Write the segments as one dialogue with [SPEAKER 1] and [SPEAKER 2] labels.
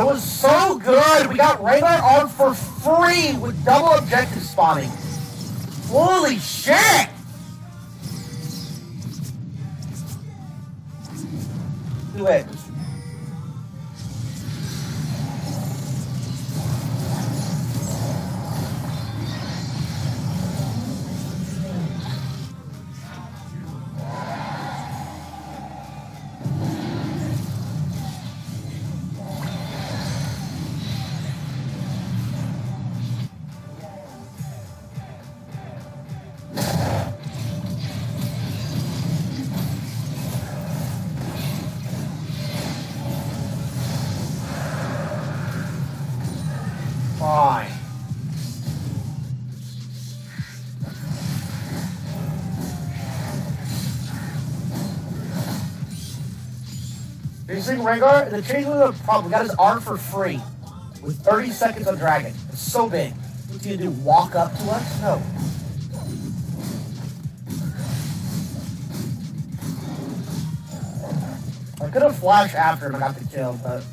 [SPEAKER 1] That was so good. We got Rengar on for free with double objective spawning. Holy shit! Do it. Fine. Chasing Rengar, the chasing a problem. We Got his arm for free with 30 seconds on Dragon. It's so big. What's he gonna do? Walk up to us? No. I could have flashed after him and got the kill, but.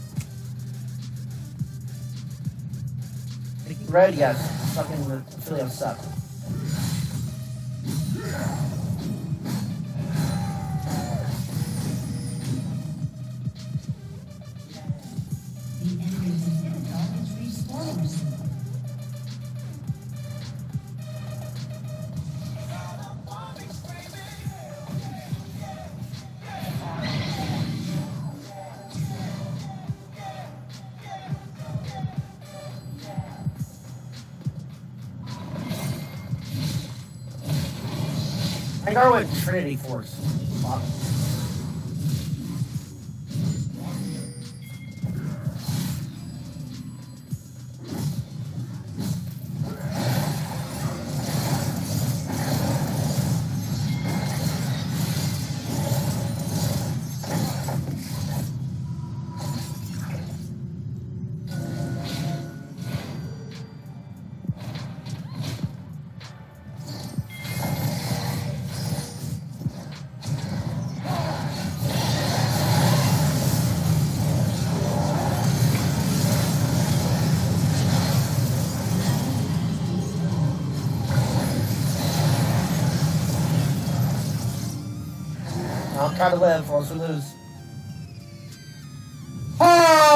[SPEAKER 1] Red, yes. Fucking affiliate suck. Rengar went Trinity Force. To live, or else we lose. Oh!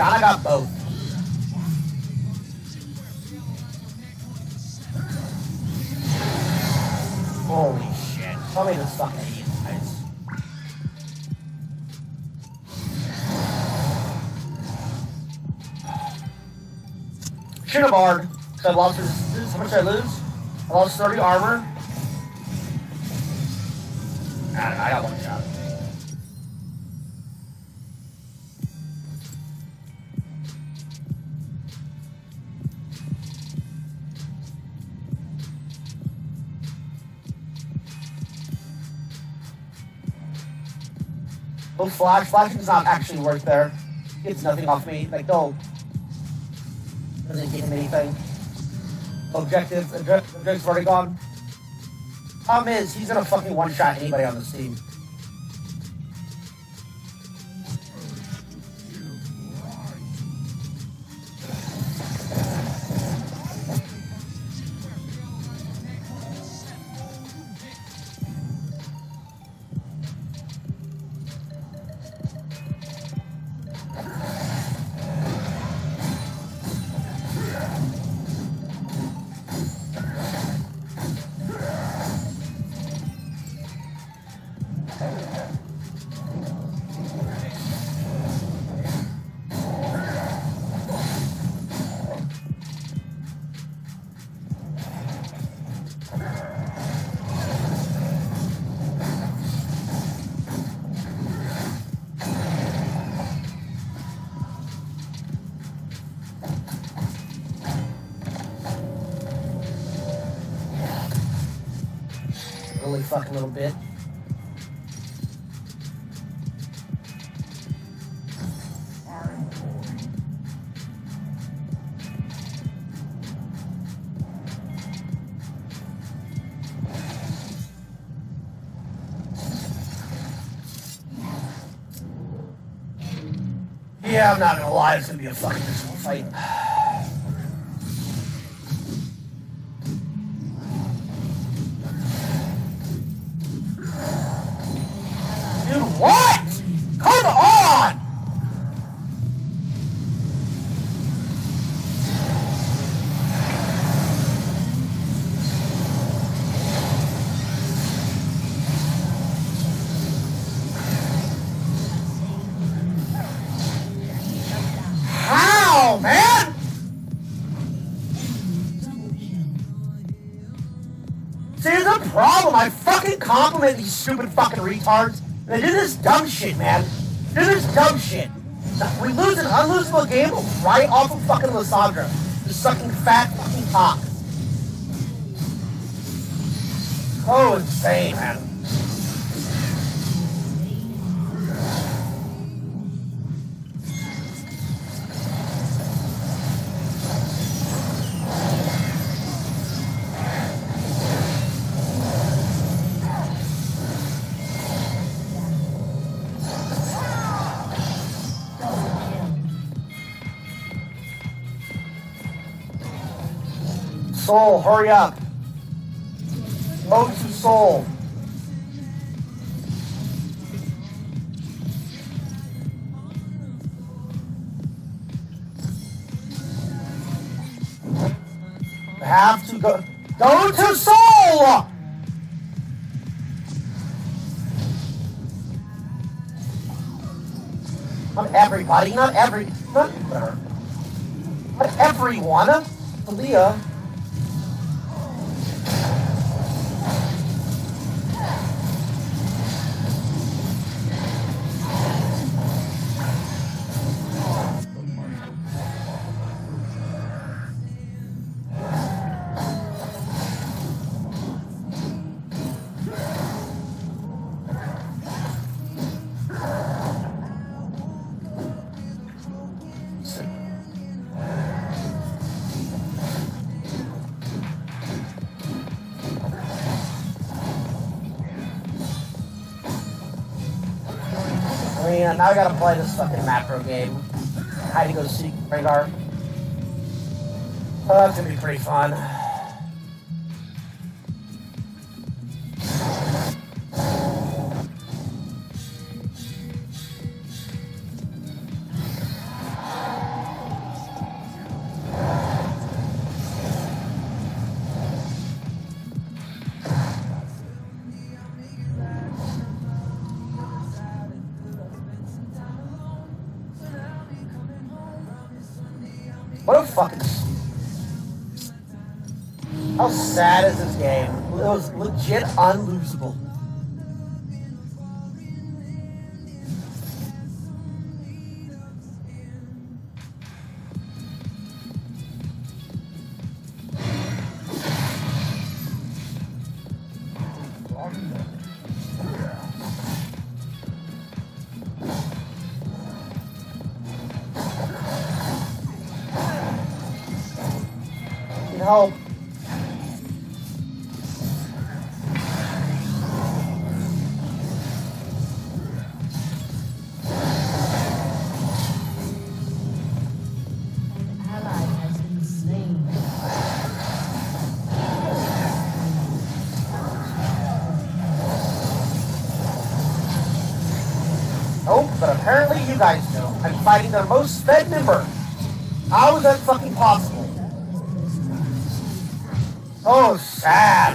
[SPEAKER 1] God I got both. Holy shit. Tell me this fucking idiot, guys. Should have barred. I lost resistance. How much I lose? I lost 30 armor. I I got one shot. Oh, flash. Flash does not actually work there. Gets nothing off me. Like, no. Doesn't get him anything. Objective. Object- Objective's already gone. Problem is, he's gonna fucking one-shot anybody on this team. Fucking little bit. Yeah, I'm not gonna lie, it's gonna be a fucking miserable fight. See, there's a problem. I fucking compliment these stupid fucking retards. They do this dumb shit, man. They do this dumb shit. We lose an unlosable game right off of fucking Lissandra. Just sucking fat fucking cock. So insane, man. Soul, hurry up. Go to Soul. Have to go. Go to Soul! Not everybody, not every, not, not everyone. Leah. Now I gotta play this fucking macro game. How to go City Radar. Oh, that's gonna be pretty fun. What a fucking. How sad is this game? It was legit unlosable. Help. But apparently you guys know. I'm fighting their most fed member. How is that fucking possible? Oh, sad.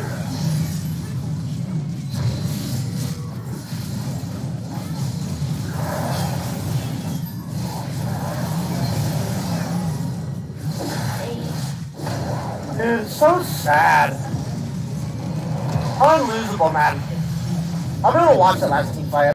[SPEAKER 1] Dude, so sad. Unlosable, man. I'm gonna watch that last team fight.